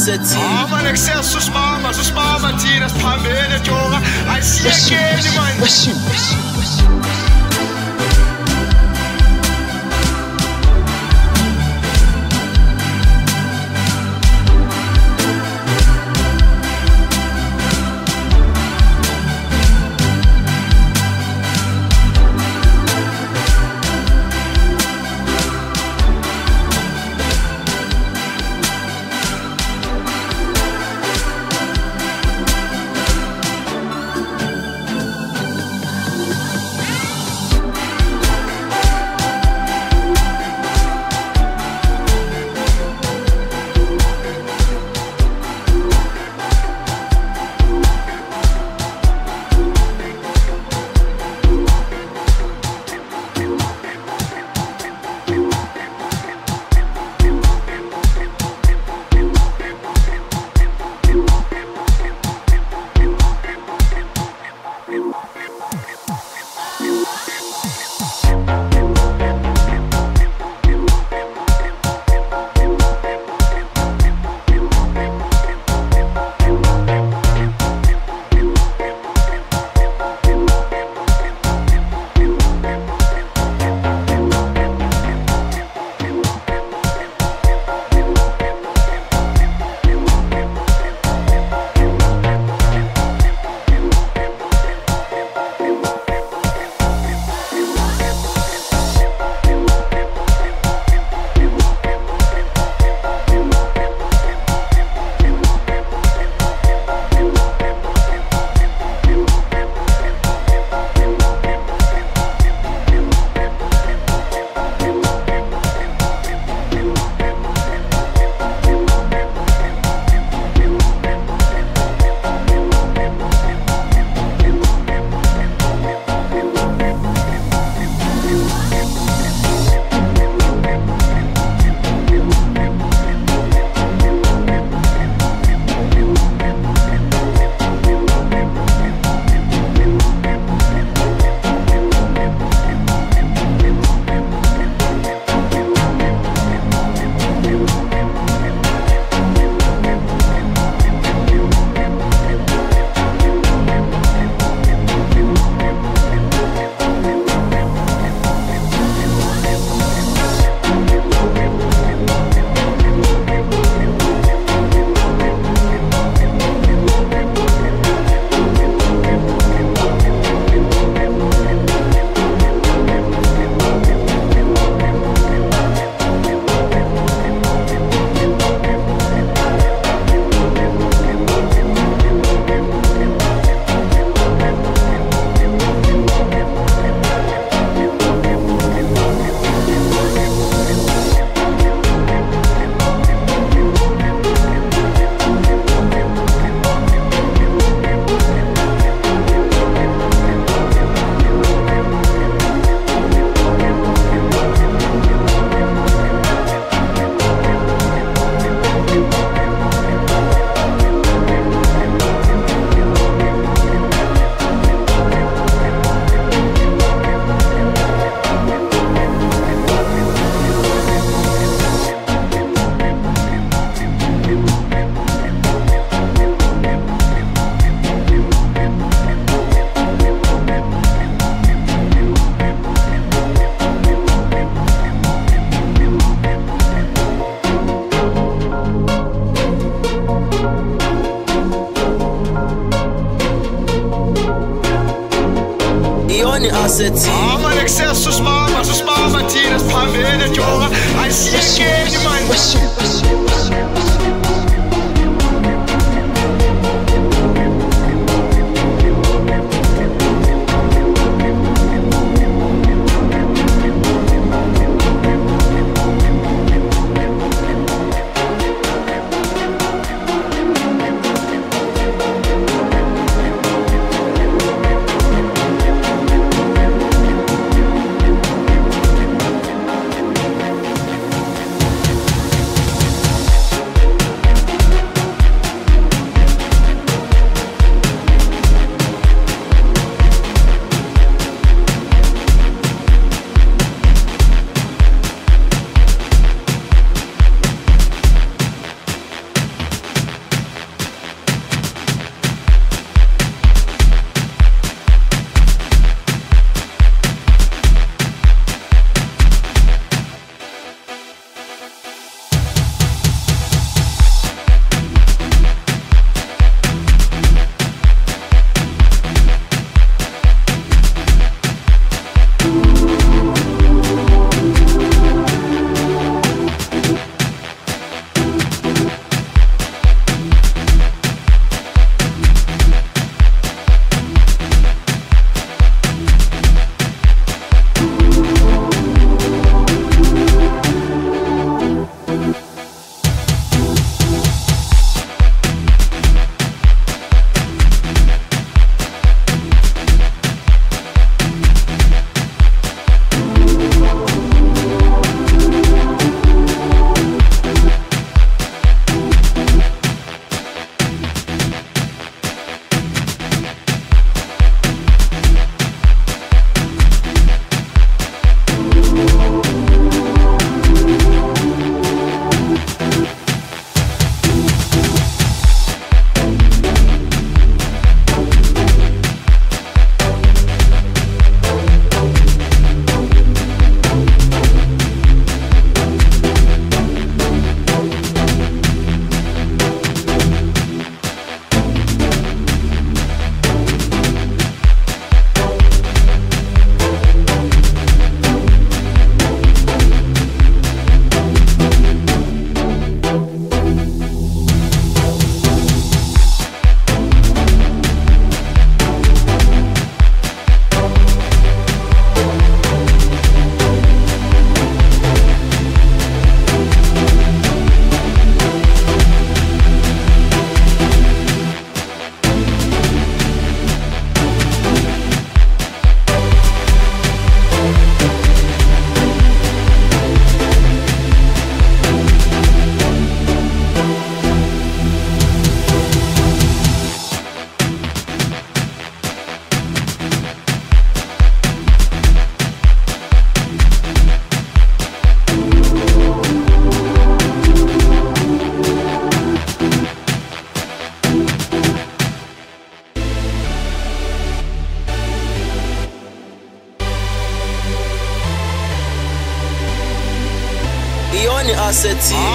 Ioni Assetti. Ja, man excesso spama, så spar man tidens panvelet göra. I see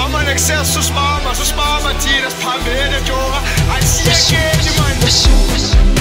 kommer en excessus mama, så sparer man tid, das paar Mädel, Jora, als ihr geht, ich.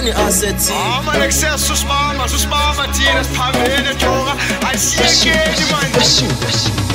Ioni Assetti. Om man exces så sparer man, så sparer man tidens par managerer. Han siger ikke, man.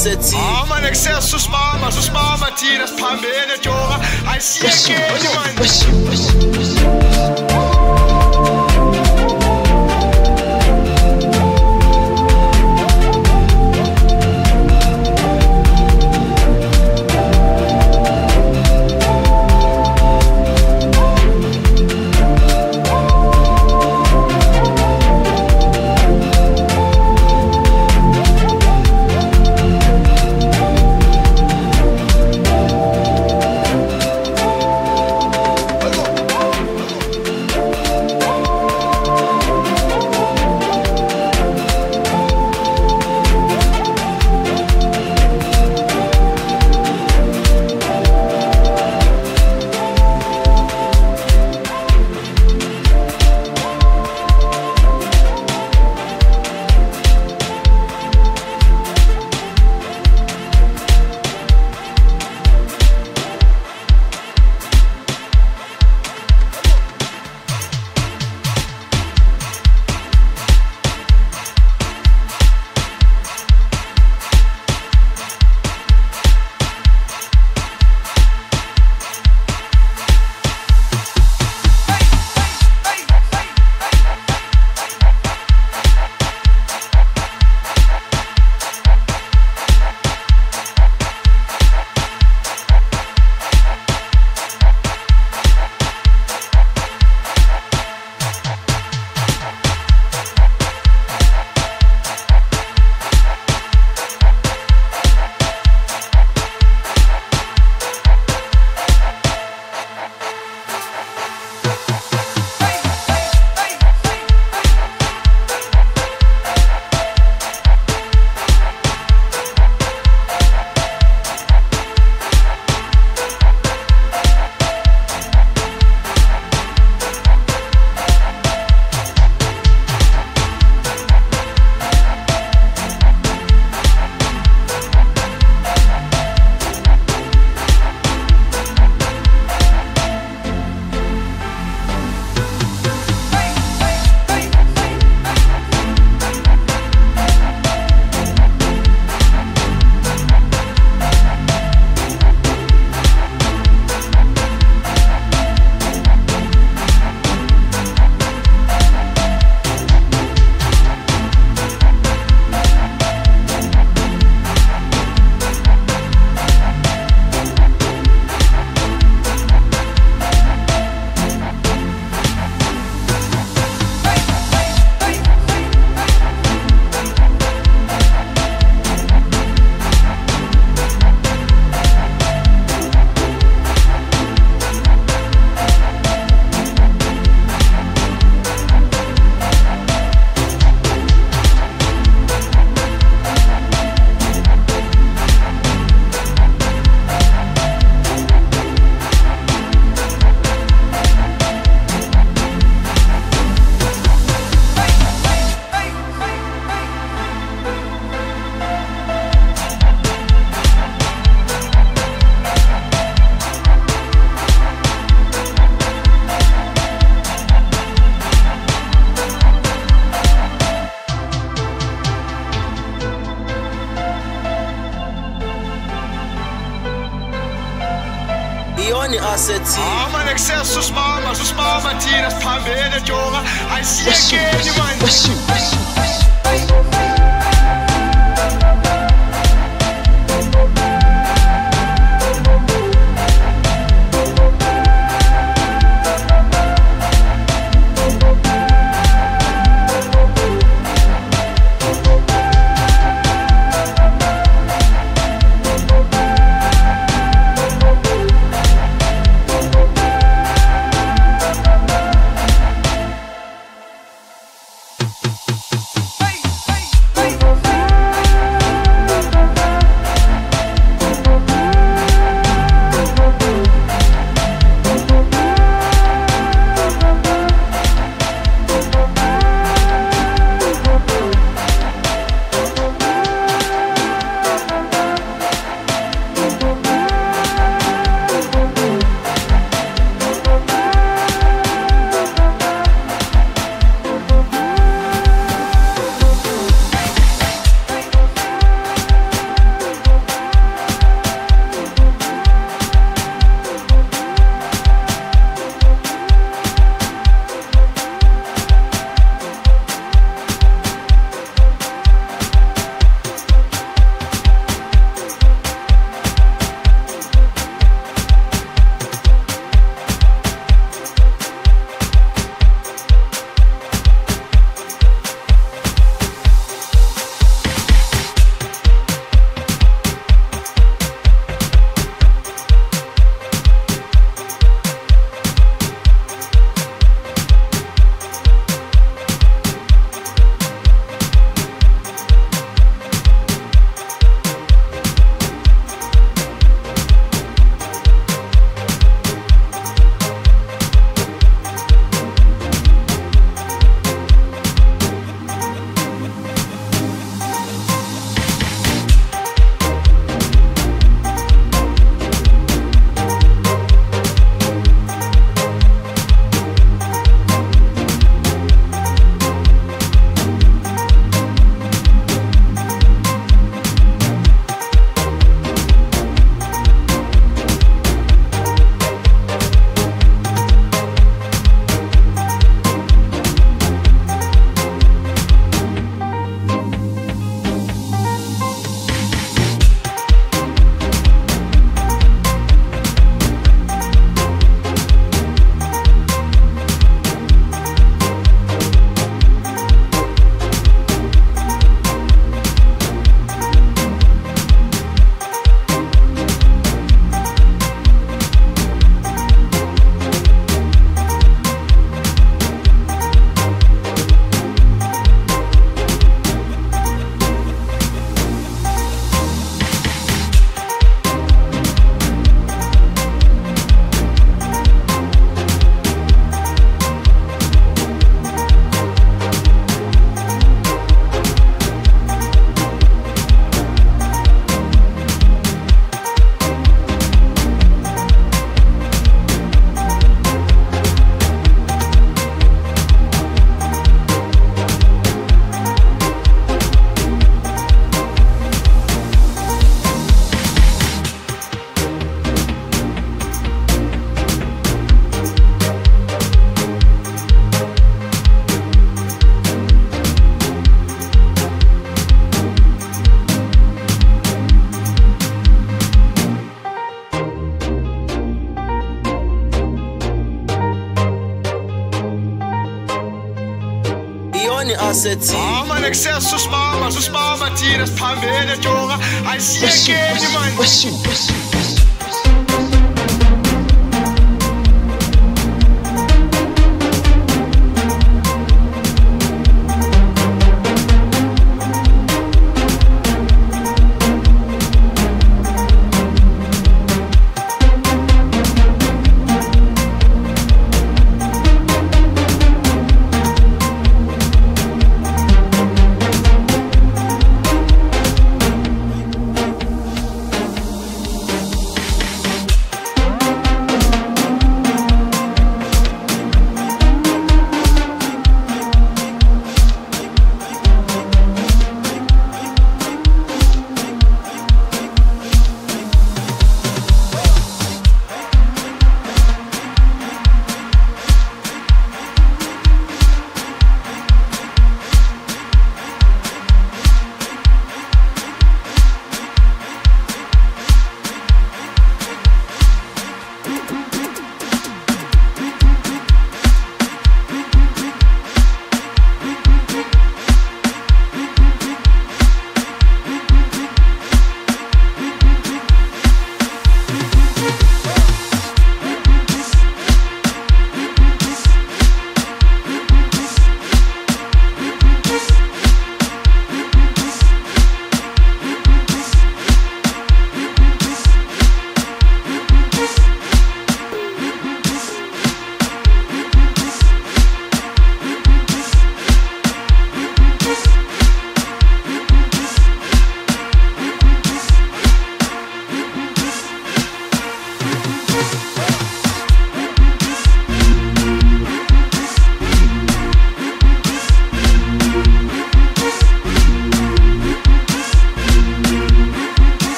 Ioni Assetti. Om man exces så sparer man, så sparer Ioni assetti Ah, man excesso smama, så smar man tidas pamene jora. I see again, man.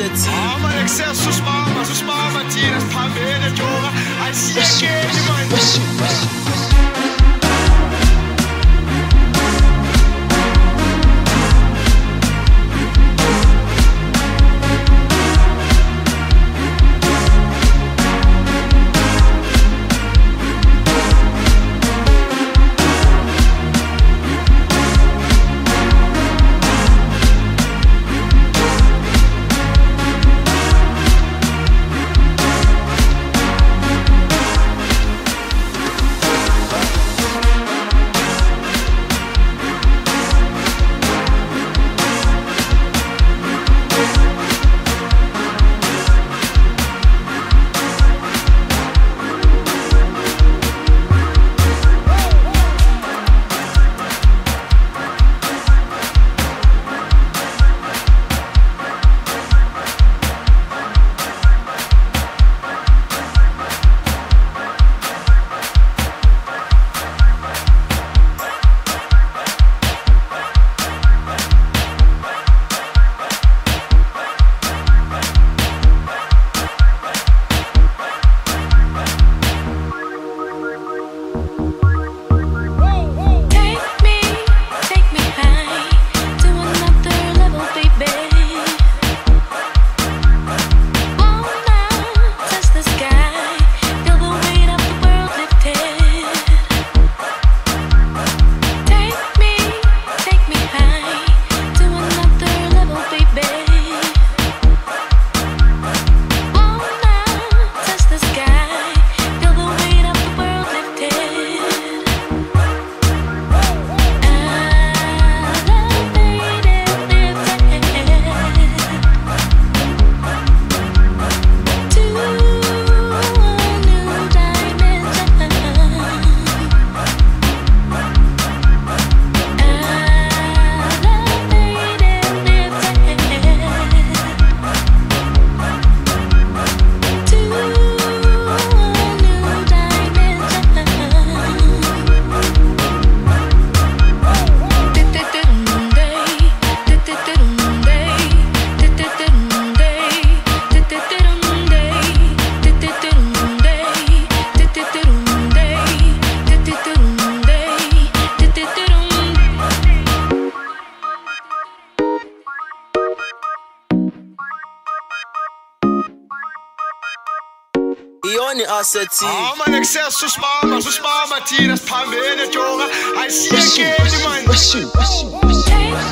iniciativa. Ah, mano, é que você é sus palmas, sus palmas, tiras Johnny Assetti. Ja, man, jeg ser så smart, og så smart, Mathias Palmene, Jonge. I see again, man.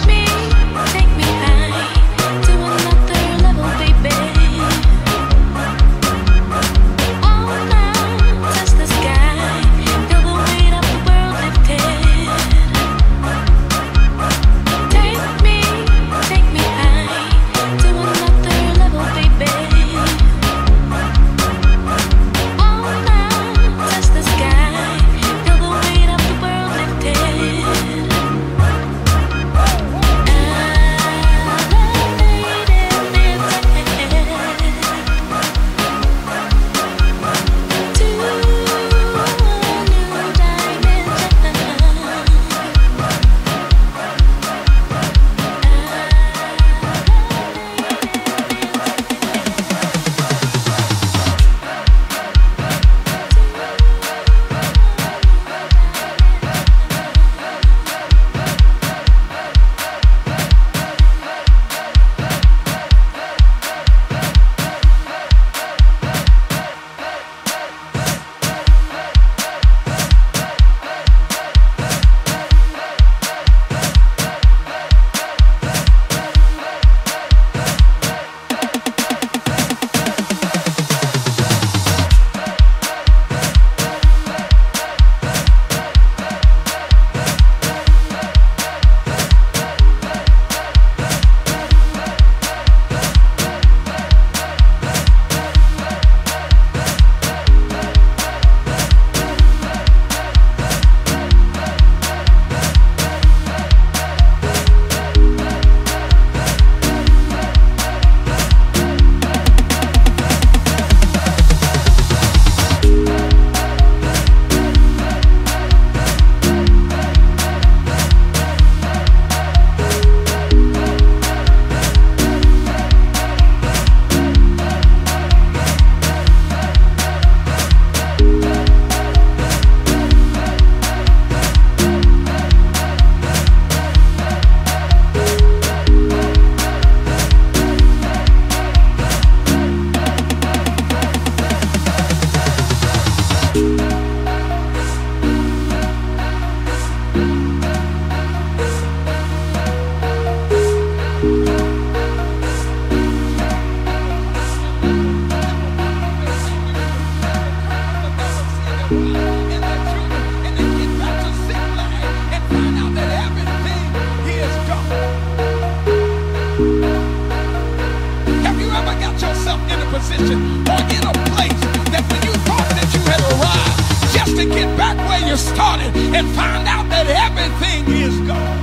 Position or in a place that when you thought that you had arrived, just to get back where you started and find out that everything is gone?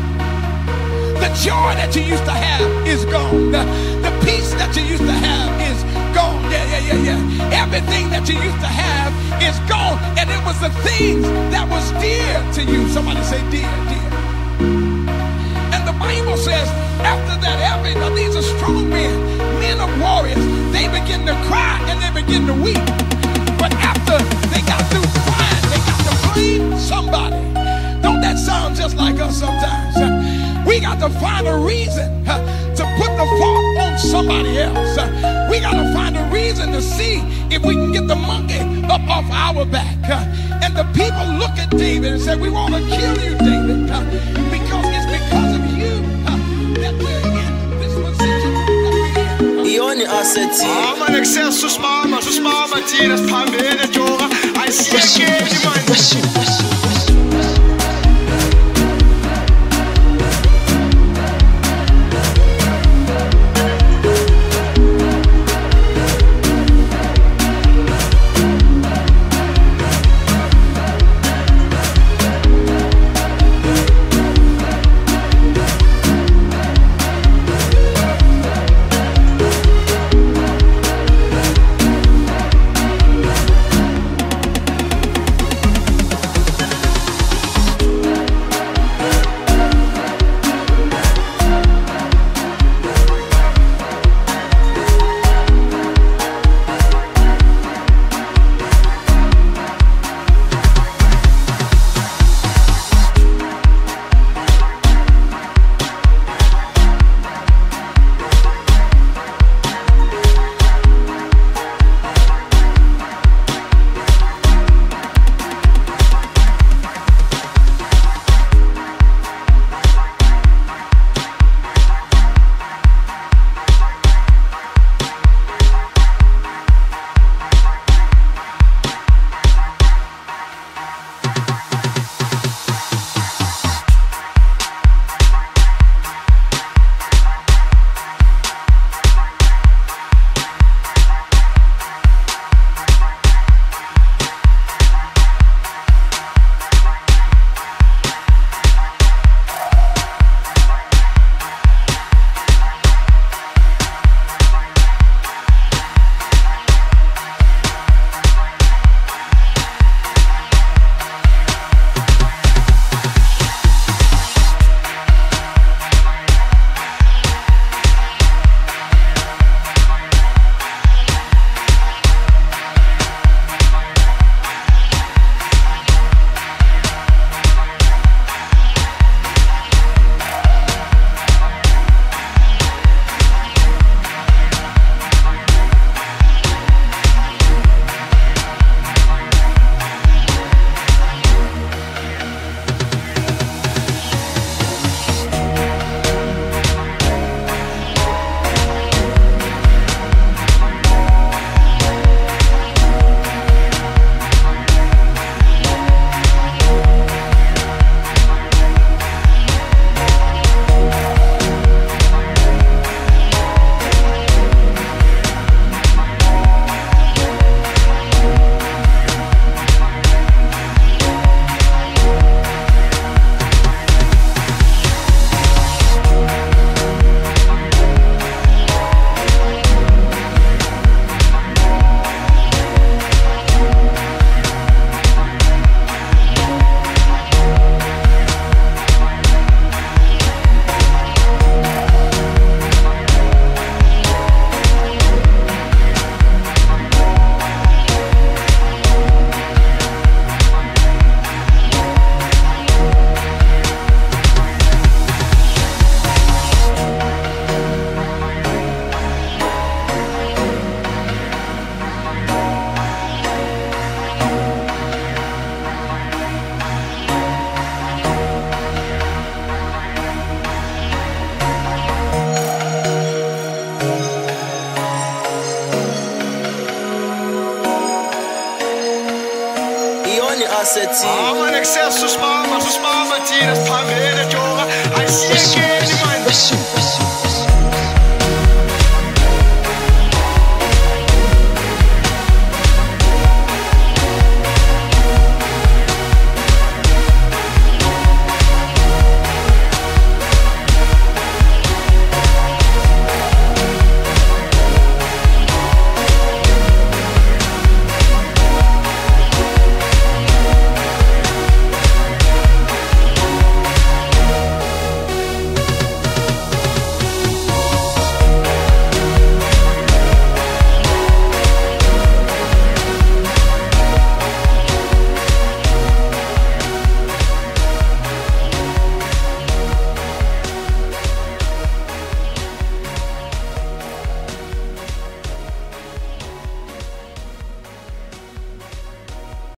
The joy that you used to have is gone. The, the peace that you used to have is gone. Yeah, yeah, yeah, yeah. Everything that you used to have is gone. And it was the things that was dear to you. Somebody say dear, dear. And the Bible says, after that, every now these are strong men, men of warriors, they begin to cry and they begin to weep. But after they got through crying, they got to blame somebody. Don't that sound just like us sometimes? We got to find a reason to put the fault on somebody else. We got to find a reason to see if we can get the monkey up off our back. And the people look at David and say, We want to kill you, David, we're in. Ioni aseti. Ama excesso mama, sus mama tiras pamene joga. I see again, man.